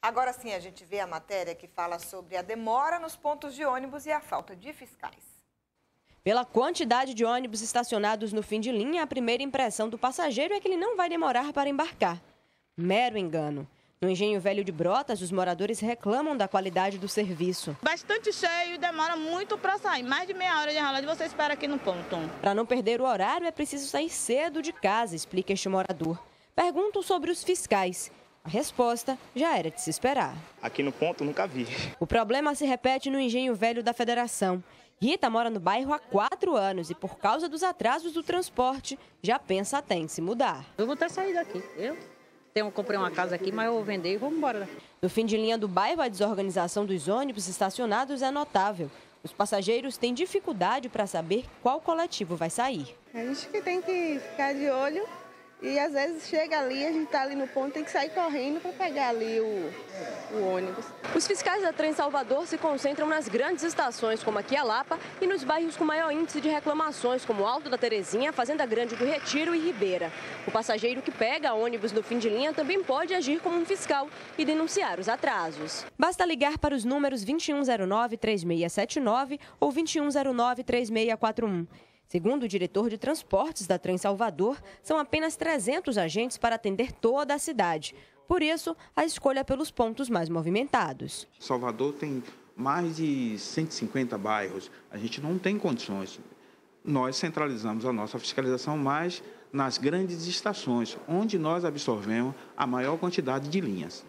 Agora sim, a gente vê a matéria que fala sobre a demora nos pontos de ônibus e a falta de fiscais. Pela quantidade de ônibus estacionados no fim de linha, a primeira impressão do passageiro é que ele não vai demorar para embarcar. Mero engano. No Engenho Velho de Brotas, os moradores reclamam da qualidade do serviço. Bastante cheio e demora muito para sair. Mais de meia hora de ralado você espera aqui no ponto. Para não perder o horário, é preciso sair cedo de casa, explica este morador. Perguntam sobre os fiscais. A resposta já era de se esperar. Aqui no ponto nunca vi. O problema se repete no Engenho Velho da Federação. Rita mora no bairro há quatro anos e, por causa dos atrasos do transporte, já pensa até em se mudar. Eu vou ter saído daqui. Eu tenho, comprei uma casa aqui, mas eu vou vender e vou embora. No fim de linha do bairro, a desorganização dos ônibus estacionados é notável. Os passageiros têm dificuldade para saber qual coletivo vai sair. A gente que tem que ficar de olho e às vezes chega ali, a gente está ali no ponto, tem que sair correndo para pegar ali o, o, ônibus. Os fiscais da Trem Salvador se concentram nas grandes estações, como aqui a Lapa, e nos bairros com maior índice de reclamações, como Alto da Terezinha, Fazenda Grande do Retiro e Ribeira. O passageiro que pega ônibus no fim de linha também pode agir como um fiscal e denunciar os atrasos. Basta ligar para os números 2109-3679 ou 2109-3641. Segundo o diretor de transportes da Trem Salvador, são apenas 300 agentes para atender toda a cidade. Por isso, a escolha pelos pontos mais movimentados. Salvador tem mais de 150 bairros. A gente não tem condições. Nós centralizamos a nossa fiscalização mais nas grandes estações, onde nós absorvemos a maior quantidade de linhas.